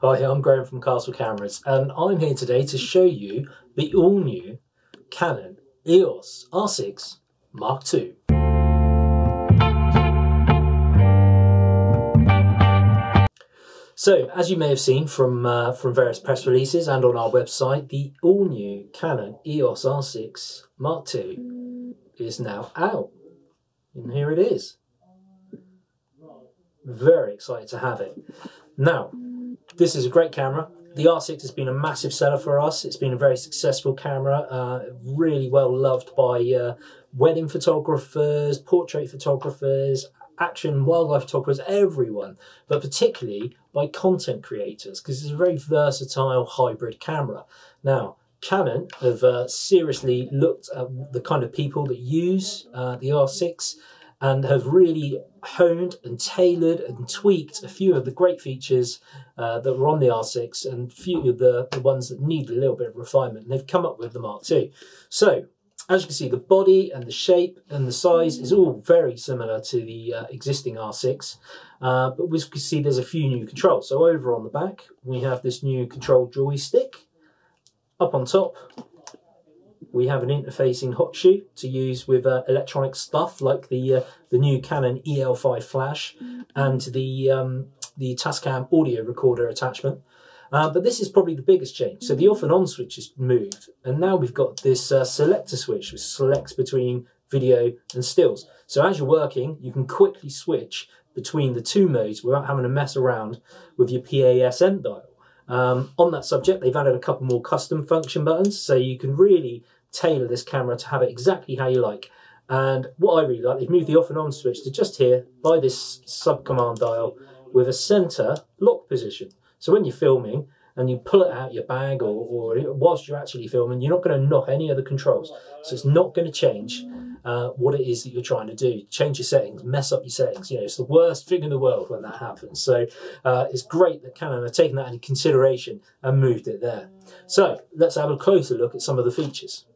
Hi, I'm Graham from Castle Cameras, and I'm here today to show you the all-new Canon EOS R6 Mark II. So, as you may have seen from uh, from various press releases and on our website, the all-new Canon EOS R6 Mark II is now out, and here it is. Very excited to have it. Now, this is a great camera. The R6 has been a massive seller for us. It's been a very successful camera, uh, really well loved by uh, wedding photographers, portrait photographers, action wildlife photographers, everyone, but particularly by content creators because it's a very versatile hybrid camera. Now, Canon have uh, seriously looked at the kind of people that use uh, the R6 and have really honed and tailored and tweaked a few of the great features uh, that were on the R6 and a few of the, the ones that need a little bit of refinement. And they've come up with the Mark II. So, as you can see, the body and the shape and the size is all very similar to the uh, existing R6. Uh, but we can see there's a few new controls. So over on the back, we have this new control joystick. Up on top, we have an interfacing hot shoe to use with uh, electronic stuff like the uh, the new Canon EL5 flash and the um, the Tascam audio recorder attachment. Uh, but this is probably the biggest change. So the off and on switch is moved, and now we've got this uh, selector switch which selects between video and stills. So as you're working, you can quickly switch between the two modes without having to mess around with your PASM dial. Um, on that subject, they've added a couple more custom function buttons, so you can really tailor this camera to have it exactly how you like. And what I really like, they've moved the off and on switch to just here by this sub command dial with a center lock position. So when you're filming and you pull it out your bag or, or whilst you're actually filming, you're not going to knock any of the controls. So it's not going to change uh, what it is that you're trying to do. Change your settings, mess up your settings. You know, it's the worst thing in the world when that happens. So uh, it's great that Canon have taken that into consideration and moved it there. So let's have a closer look at some of the features.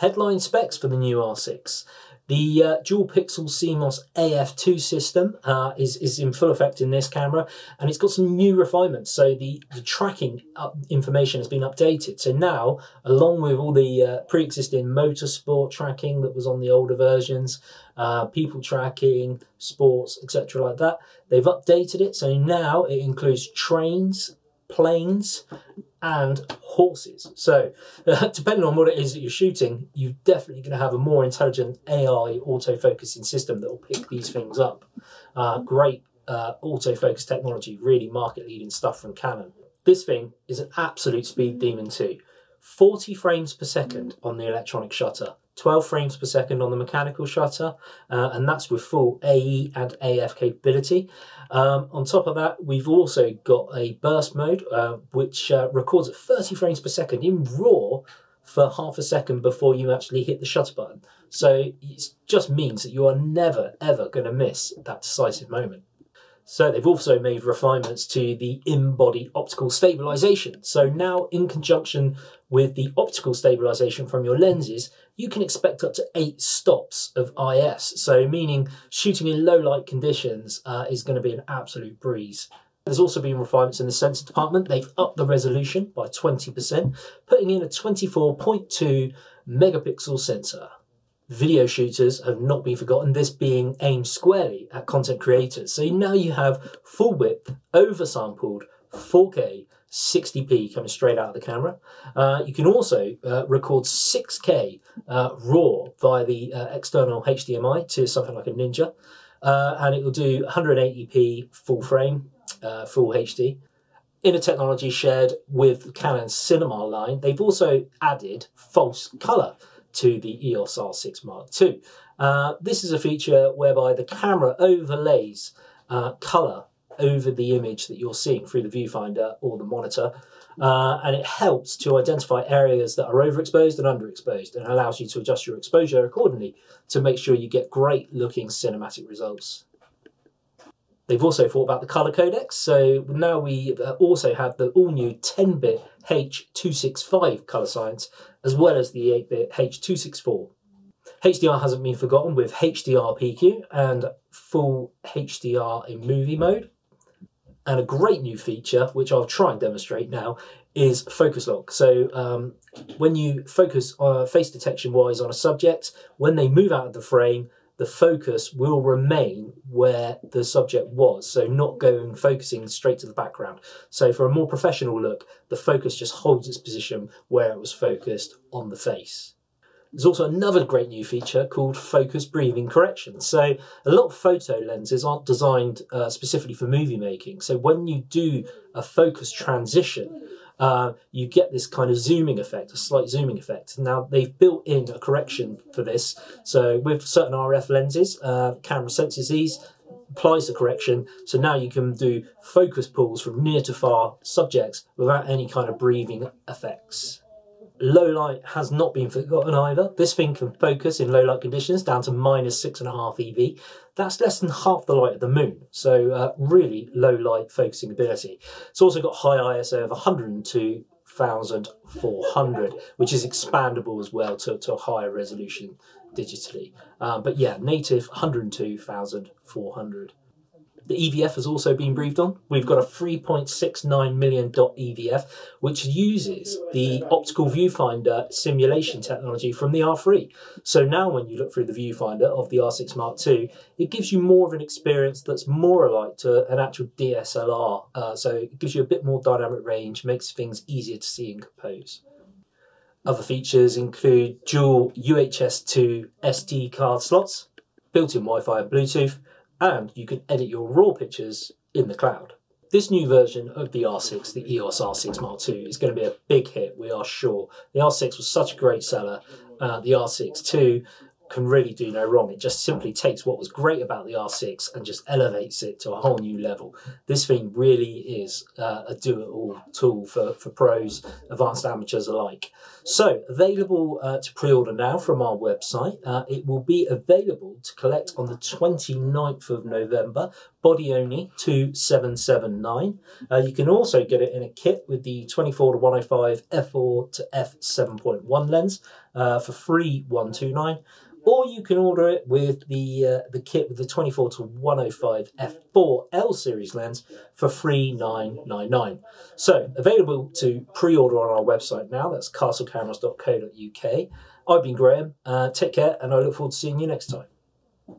Headline specs for the new R6. The uh, dual pixel CMOS AF2 system uh, is, is in full effect in this camera and it's got some new refinements. So the, the tracking information has been updated. So now, along with all the uh, pre-existing motorsport tracking that was on the older versions, uh, people tracking, sports, etc. like that, they've updated it. So now it includes trains, planes, and horses. So, uh, depending on what it is that you're shooting, you're definitely going to have a more intelligent AI autofocusing system that will pick these things up. Uh, great uh, autofocus technology, really market leading stuff from Canon. This thing is an absolute speed demon too. 40 frames per second on the electronic shutter, 12 frames per second on the mechanical shutter, uh, and that's with full AE and AF capability. Um, on top of that, we've also got a burst mode, uh, which uh, records at 30 frames per second in RAW for half a second before you actually hit the shutter button. So it just means that you are never, ever going to miss that decisive moment. So they've also made refinements to the in-body optical stabilization. So now in conjunction with the optical stabilization from your lenses, you can expect up to eight stops of IS. So meaning shooting in low light conditions uh, is going to be an absolute breeze. There's also been refinements in the sensor department. They've upped the resolution by 20%, putting in a 24.2 megapixel sensor video shooters have not been forgotten, this being aimed squarely at content creators. So now you have full width, oversampled, 4K, 60p coming straight out of the camera. Uh, you can also uh, record 6K uh, RAW via the uh, external HDMI to something like a Ninja, uh, and it will do 180p full frame, uh, full HD. In a technology shared with Canon's cinema line, they've also added false color to the EOS R6 Mark II. This is a feature whereby the camera overlays colour over the image that you're seeing through the viewfinder or the monitor. Uh, and it helps to identify areas that are overexposed and underexposed and allows you to adjust your exposure accordingly to make sure you get great looking cinematic results. They've also thought about the color codecs, so now we also have the all new 10 bit H265 color science, as well as the 8 bit H264. HDR hasn't been forgotten with HDR PQ and full HDR in movie mode. And a great new feature, which I'll try and demonstrate now, is focus lock. So um, when you focus uh, face detection wise on a subject, when they move out of the frame, the focus will remain where the subject was. So not going focusing straight to the background. So for a more professional look, the focus just holds its position where it was focused on the face. There's also another great new feature called focus breathing correction. So a lot of photo lenses aren't designed uh, specifically for movie making. So when you do a focus transition, uh, you get this kind of zooming effect, a slight zooming effect. Now they've built in a correction for this. So with certain RF lenses, uh, camera senses these, applies the correction. So now you can do focus pulls from near to far subjects without any kind of breathing effects. Low light has not been forgotten either. This thing can focus in low light conditions down to minus six and a half EV. That's less than half the light of the moon. So uh, really low light focusing ability. It's also got high ISO of 102,400, which is expandable as well to, to a higher resolution digitally. Um, but yeah, native 102,400. The EVF has also been briefed on. We've got a 3.69 million dot EVF, which uses the optical viewfinder simulation technology from the R3. So now when you look through the viewfinder of the R6 Mark II, it gives you more of an experience that's more alike to an actual DSLR. Uh, so it gives you a bit more dynamic range, makes things easier to see and compose. Other features include dual UHS 2 SD card slots, built-in Wi-Fi and Bluetooth, and you can edit your raw pictures in the cloud. This new version of the R6, the EOS R6 Mark II, is going to be a big hit, we are sure. The R6 was such a great seller. Uh, the R6 II can really do no wrong. It just simply takes what was great about the R6 and just elevates it to a whole new level. This thing really is uh, a do-it-all tool for, for pros, advanced amateurs alike. So, available uh, to pre-order now from our website. Uh, it will be available to collect on the 29th of November, body only 2779. Uh, you can also get it in a kit with the 24 to 105 f4 to f7.1 lens uh, for free 129 or you can order it with the uh, the kit with the 24 to 105 f4 L series lens for 3999 so available to pre-order on our website now. That's castlecameras.co.uk i've been graham. Uh, take care and i look forward to seeing you next time